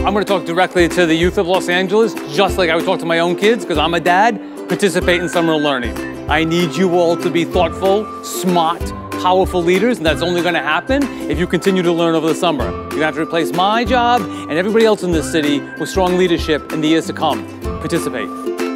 I'm going to talk directly to the youth of Los Angeles, just like I would talk to my own kids, because I'm a dad. Participate in summer learning. I need you all to be thoughtful, smart, powerful leaders, and that's only going to happen if you continue to learn over the summer. You're going to have to replace my job and everybody else in this city with strong leadership in the years to come. Participate.